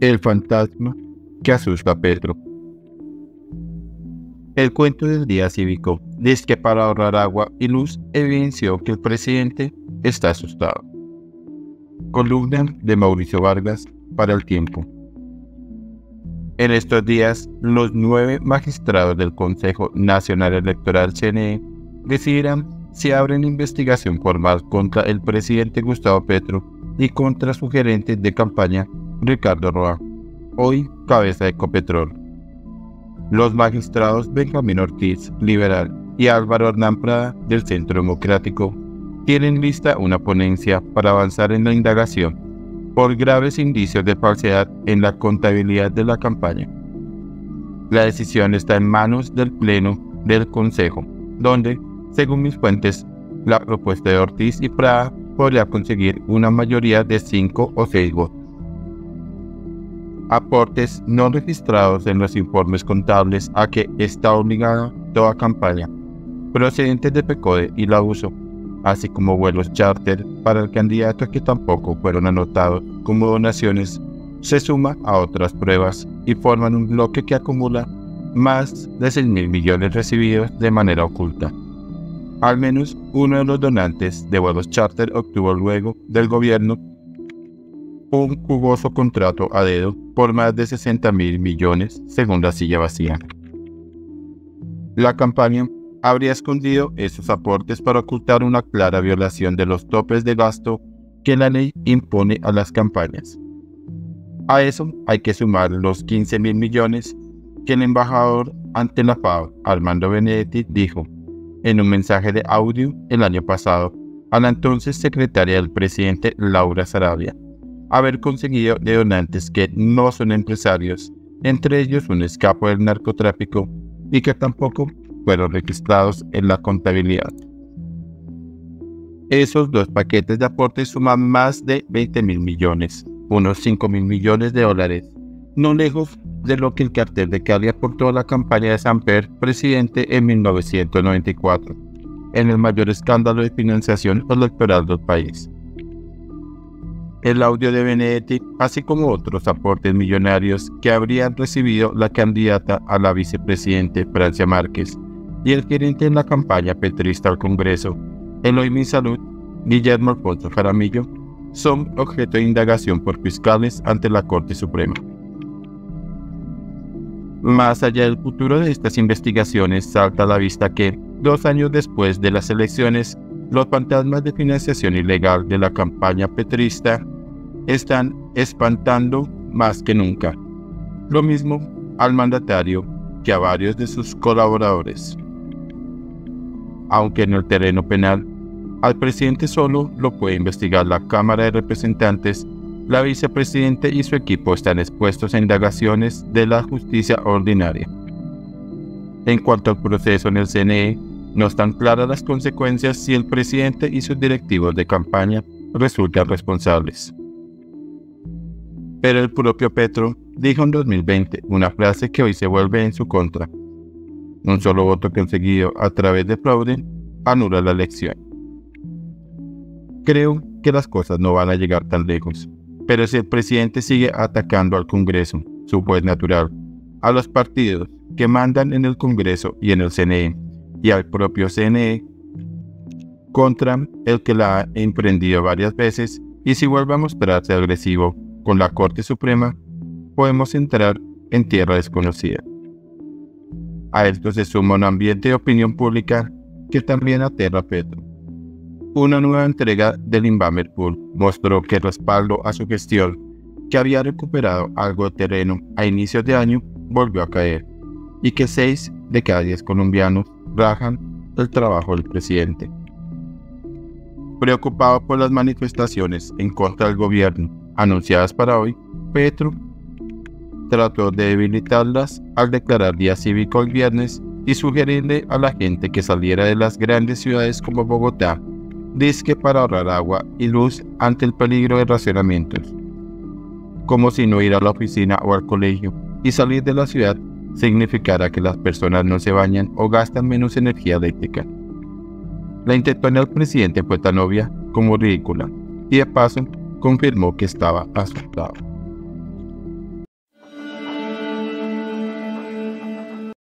El fantasma que asusta a Petro. El cuento del día cívico dice que para ahorrar agua y luz evidenció que el presidente está asustado. Columna de Mauricio Vargas para el tiempo. En estos días, los nueve magistrados del Consejo Nacional Electoral CNE decidirán si abren investigación formal contra el presidente Gustavo Petro y contra su gerente de campaña Ricardo Roa, hoy cabeza de Ecopetrol. Los magistrados Benjamín Ortiz, liberal, y Álvaro Hernán Prada, del Centro Democrático, tienen lista una ponencia para avanzar en la indagación por graves indicios de falsedad en la contabilidad de la campaña. La decisión está en manos del Pleno del Consejo, donde, según mis fuentes, la propuesta de Ortiz y Prada podría conseguir una mayoría de 5 o 6 votos aportes no registrados en los informes contables a que está obligada toda campaña, procedentes de PECODE y la uso, así como vuelos charter para el candidato que tampoco fueron anotados como donaciones, se suma a otras pruebas y forman un bloque que acumula más de 6 mil millones recibidos de manera oculta. Al menos uno de los donantes de vuelos charter obtuvo luego del gobierno un jugoso contrato a dedo por más de 60 mil millones según la silla vacía. La campaña habría escondido esos aportes para ocultar una clara violación de los topes de gasto que la ley impone a las campañas. A eso hay que sumar los 15 mil millones que el embajador ante la FAO, Armando Benedetti, dijo en un mensaje de audio el año pasado a la entonces secretaria del presidente Laura Sarabia haber conseguido de donantes que no son empresarios, entre ellos un escapo del narcotráfico y que tampoco fueron registrados en la contabilidad. Esos dos paquetes de aportes suman más de 20 mil millones, unos 5 mil millones de dólares, no lejos de lo que el cartel de Cali aportó a la campaña de Samper, presidente en 1994, en el mayor escándalo de financiación electoral del país el audio de Benedetti, así como otros aportes millonarios que habrían recibido la candidata a la vicepresidente Francia Márquez y el gerente en la campaña petrista al Congreso, Eloy Mi Salud, Guillermo Alfonso Jaramillo, son objeto de indagación por fiscales ante la Corte Suprema. Más allá del futuro de estas investigaciones, salta a la vista que, dos años después de las elecciones, los fantasmas de financiación ilegal de la campaña petrista están espantando más que nunca. Lo mismo al mandatario que a varios de sus colaboradores. Aunque en el terreno penal, al presidente solo lo puede investigar la Cámara de Representantes, la vicepresidente y su equipo están expuestos a indagaciones de la justicia ordinaria. En cuanto al proceso en el CNE, no están claras las consecuencias si el presidente y sus directivos de campaña resultan responsables. Pero el propio Petro dijo en 2020 una frase que hoy se vuelve en su contra. Un solo voto conseguido a través de fraude anula la elección. Creo que las cosas no van a llegar tan lejos, pero si el presidente sigue atacando al Congreso, su juez natural, a los partidos que mandan en el Congreso y en el CNE, y al propio CNE, contra el que la ha emprendido varias veces, y si vuelve a mostrarse agresivo con la Corte Suprema, podemos entrar en tierra desconocida. A esto se suma un ambiente de opinión pública que también aterra a Petro. Una nueva entrega del Inbamer Pool mostró que el respaldo a su gestión, que había recuperado algo de terreno a inicios de año, volvió a caer, y que 6 de cada 10 colombianos rajan el trabajo del presidente. Preocupado por las manifestaciones en contra del gobierno anunciadas para hoy, Petro trató de debilitarlas al declarar día cívico el viernes y sugerirle a la gente que saliera de las grandes ciudades como Bogotá, disque para ahorrar agua y luz ante el peligro de racionamientos. Como si no ir a la oficina o al colegio y salir de la ciudad significara que las personas no se bañan o gastan menos energía eléctrica. La intentona del presidente fue tan obvia como ridícula y de paso confirmó que estaba asustado.